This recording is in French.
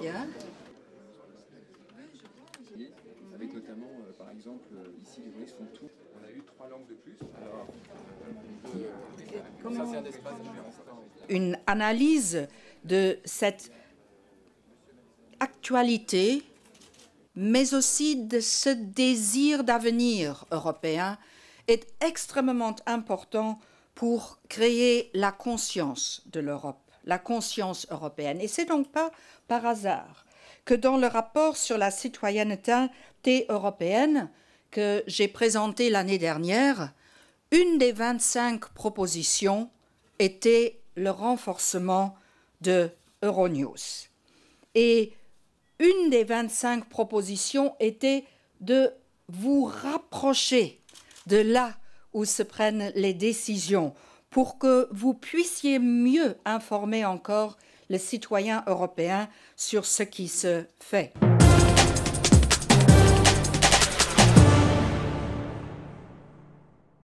Bien. Avec notamment, euh, par exemple, ici les journalistes font tout. On a eu trois langues de plus. Alors, ça c'est un espace différent. Une analyse de cette actualité, mais aussi de ce désir d'avenir européen est extrêmement important pour créer la conscience de l'Europe, la conscience européenne. Et c'est donc pas par hasard que dans le rapport sur la citoyenneté européenne que j'ai présenté l'année dernière, une des 25 propositions était le renforcement de Euronews. Et une des 25 propositions était de vous rapprocher de là où se prennent les décisions pour que vous puissiez mieux informer encore les citoyens européens sur ce qui se fait.